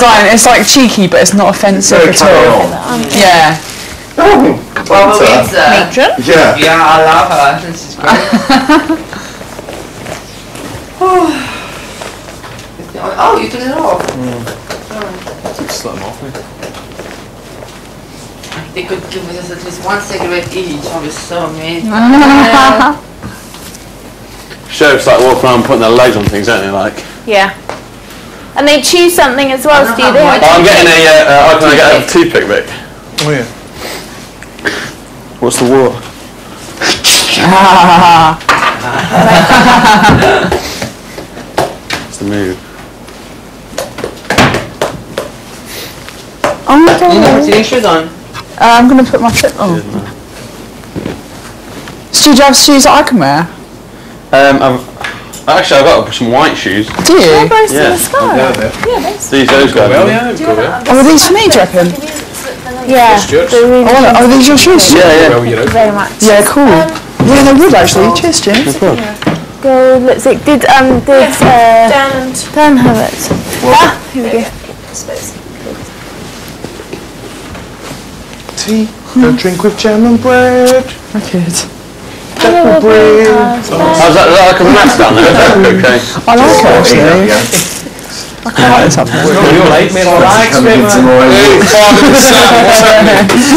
Diane, it's like cheeky, but it's not offensive Very at all. on. Um, yeah. Oh, Well, Louisa. Uh, Matron? Yeah. Yeah, I love her. This is great. oh, you took it off. Hmm. Just let them off me. They could give us at least one cigarette each. I was so amazing. Sheriffs like walk around putting their legs on things, don't they? Like, Yeah. And they choose something as well, I don't Stu. They have oh, I'm getting a. Uh, uh, can I get a toothpick, Vic? Oh yeah. What's the war? What's the move? Oh my You know, god. put your shoes on. Uh, I'm going to put my foot on. Stu, do you have shoes that I can wear? Um, I've, actually, I've got some white shoes. Do you? both Yeah. in the sky. Yeah, there. These, those guys. Well, yeah, go well. Oh, are these for me, do you reckon? Yeah, they're really Oh, are- are these your shoes? Yeah, yeah. Well, you're out. very much. Yeah, cool. Yeah, they would actually. Cheers, James. Go, let's see. Did um did uh, Dan and Dan have it? Ah, here we go. Tea, a drink with jam and bread. Wicked. Hello, bread. How's that? Is that like a mess down there? Is that okay? I like it actually. yeah. I quite like this up there. You're right, mate. Relax, mate, in some man. more.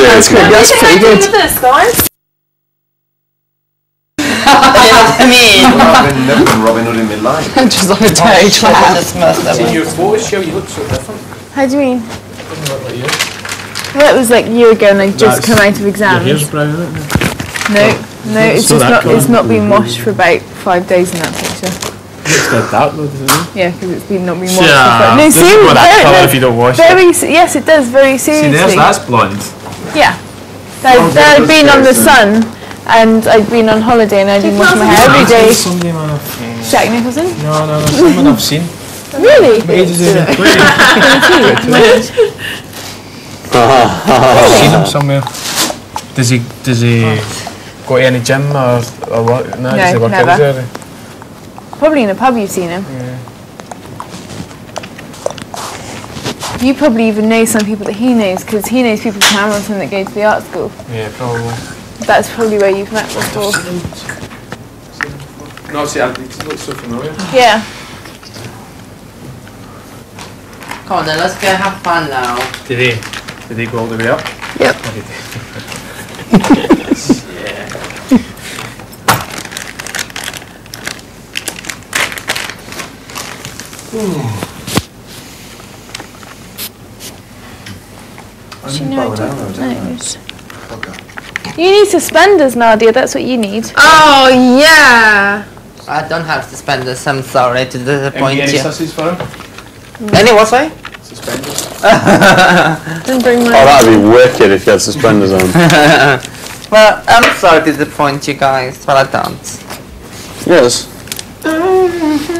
That's good. That's pretty good. this, guys. I mean, I've never been Robin Hood in my life. Just like a dirty trap. this must have In your photos, show you look so different. How do you mean? Doesn't like you. Well, it was like a year ago, and I just come out of exams. brown, isn't it? No, no, it's So just not. It's not been washed for about five days in that picture. It's got that though, doesn't it? Yeah, because it's been not been washed. Yeah, for five. No, doesn't seriously, go that colour no, if you don't wash it. very. se- Yes, it does. Very seriously. See, there's that's blonde. Yeah. I'd, I'd been on the sun, and I'd been on holiday, and I'd been washing my hair every day. Somebody, man. I've- Jack Nicholson. No, no, no. Someone I've seen. Really? Ages in I've seen him somewhere. Does he? Does he go to any gym or or what? No, does he No, work never. out there? Eh? Probably in a pub you've seen him. Yeah. You probably even know some people that he knows because he knows people from Hamilton that go to the art school. Yeah, probably. That's probably where you've met before. No, see, I, it looks so familiar. Yeah. Come on then, let's go have fun now. Did he? Did he go all the way up? Yep. Hmm. He did. I Do you know I don't though, didn't I? know. Fucker. You need suspenders, Nadia. That's what you need. Oh yeah. I don't have suspenders, I'm sorry to disappoint Any you. sussies for him? Any what, sorry? Suspenders. Didn't bring Oh, that'd be wicked if you had suspenders on. Well, I'm sorry to disappoint you guys, but I don't. yes.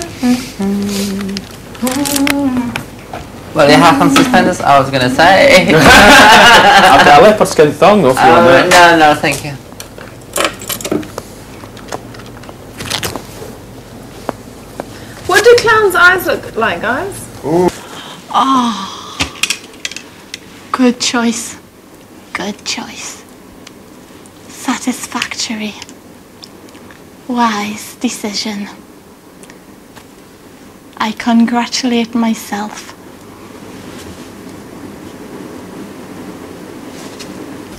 Well, you have some suspenders, I was gonna say. I've got a leopard skin thong though if you want Uh, that. no, no, thank you. What do clowns' eyes look like, guys? Good choice. Good choice. Satisfactory. Wise decision. I congratulate myself.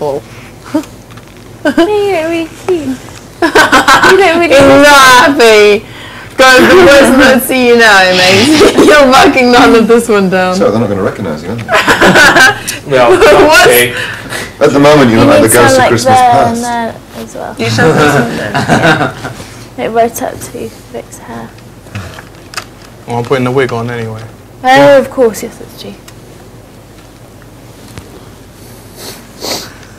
You don't really see. You don't really. He's not happy. Guys, the person that see you now, mate. You're marking none of this one down. So they're not going to recognise you, are they? Well, What? okay. At the moment, you look like the ghost of like Christmas there past. and there as well. You should listen It right up to Vic's hair. Well, I'm putting the wig on anyway. Oh, of course, yes, it's true.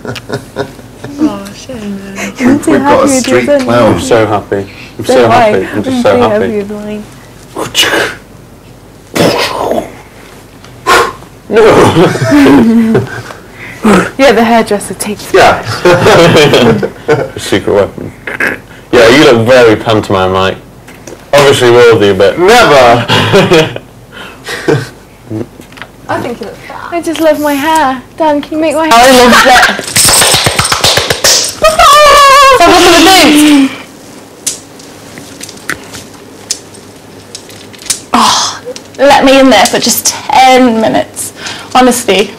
Oh, shame. We've got a street I'm so happy. I'm so happy. I'm just so happy. Yeah, the hairdresser takes. Yeah. Secret weapon. Yeah, you look very pantomime like. Obviously worthy, but never. I think you look fat. I just love my hair. Dan, can you make my hair? Oh, I love that. so look at the dates. Oh, let me in there for just 10 minutes. Honestly.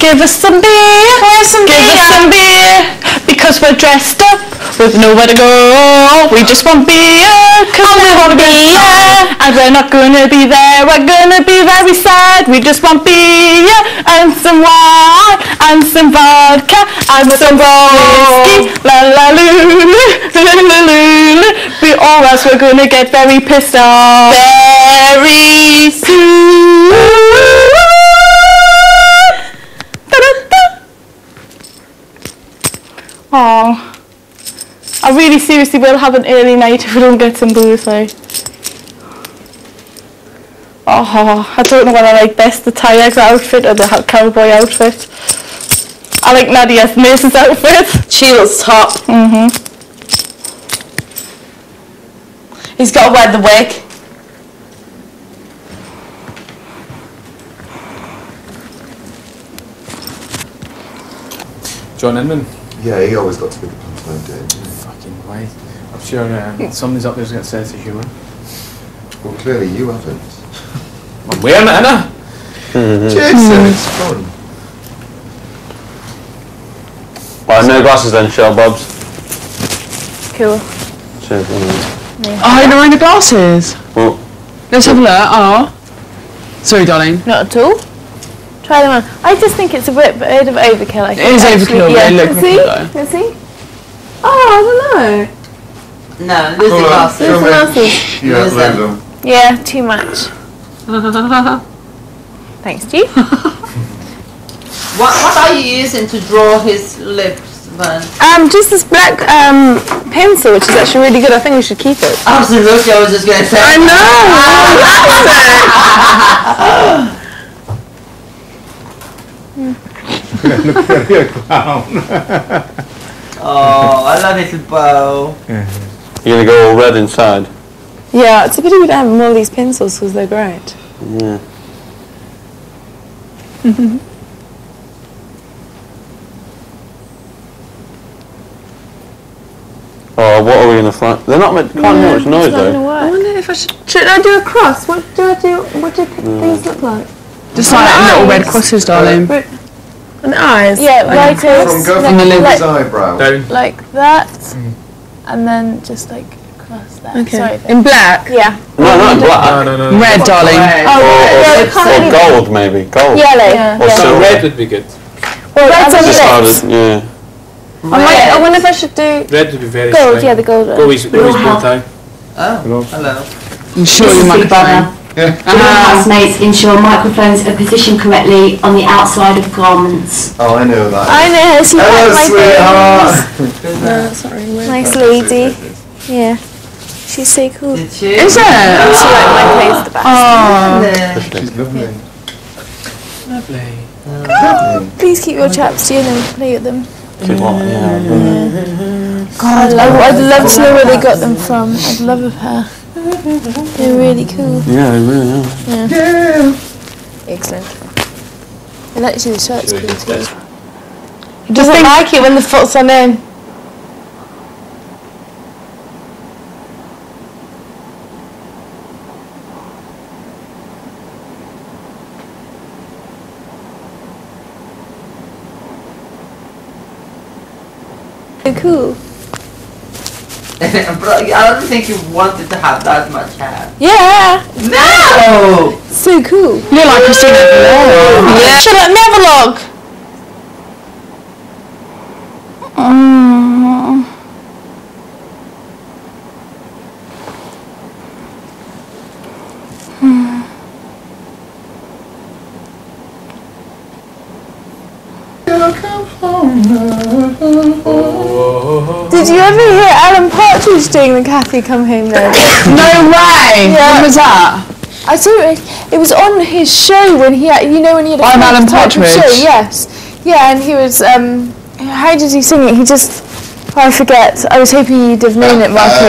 Give us some beer. Give us some Give us some beer. Because we're dressed up with nowhere to go. We just want beer. Cause we want beer. And we're not gonna be there. We're gonna be very sad. We just want beer. And some wine. And some vodka. And some whiskey. La la loo. La la loo. We or else we're gonna get very pissed off. Very soon. Oh, I really seriously will have an early night if we don't get some booze though. Oh, I don't know what I like best, the Tiags outfit or the cowboy outfit. I like Nadia's nurse's outfit. She looks top. Mm-hmm. He's got to wear the wig. John Inman. Yeah, he always got to be the punchline, didn't he? Fucking way. I'm sure uh, somebody's up there's got a sense of humour. Well, clearly you haven't. I'm wearing it, innit? Jason, it's fun. Well, no glasses then, Shell Bobs. Cool. Cheers. mm. Oh, you're wearing the glasses. Well, Let's have a look. Oh. Sorry, darling. Not at all. Try them on. I just think it's a bit, bit of overkill. I It think, is actually. overkill, Yeah. they look See? good though. See. Oh, I don't know. No, there's the Come on, glasses. come There's glasses. Yeah, Listen. let them. Yeah, too much. Thanks, G. What, what are you using to draw his lips, Van? Um, just this black um pencil, which is actually really good. I think we should keep it. Absolutely, I was just gonna say. I know. Oh, I love little bow. you're gonna go all red inside. Yeah, it's a pity we don't have more of these pencils because they're great. Yeah. oh, what are we gonna find? They're not meant. Can't hear much noise though. gonna I wonder if I should. Should I do a cross? What do I do? What do things look like? Just like little red crosses, darling. And eyes. Yeah, oh, right From over, go like, from the like, his eyebrow. Down. like that, mm. and then just like across that. Okay. Sorry. In black. Yeah. No, not black. No, no, no. Red, darling. Oh, Or, well, or, it can't or gold, maybe. Gold. Yellow. Yeah. Or yeah. silver. Red would be good. Well, Red's on on the Just lips. started, yeah. I, might, I wonder if I should do. Red would be very Gold, strong. yeah, the gold one. Always, always blue tie. Oh, hello. Ensure This your is Big microphone. Brother. Yeah. All housemates ensure microphones are positioned correctly on the outside of garments. Oh, I know that. I know, she Hello, likes my sweetheart. face. Nice lady. Yeah. She's so cool. Did she? Is it? She liked my face the best. Lovely. She's lovely. Lovely. Please keep your chaps to you and play with them. Keep on, yeah. God, I, I'd love to know where they got them from. I'd love a pair. They're really cool. Yeah, they really are. Yeah. Excellent. And actually the shirt's cool too. He doesn't like it when the foot's on in. Cool. Bro, I don't think you wanted to have that much hair. Yeah. No! So cool. You're like Christina Aguilera. Yeah. Shut up, never look. Did you ever hear Partridge doing the Kathy Come Home there? No way. Yeah. When was that? I saw it. It was on his show when he had, you know, when he had a I'm Alan Partridge. Show, yes. Yeah, and he was. Um, how did he sing it? He just. I forget. I was hoping you'd have known it, Marco.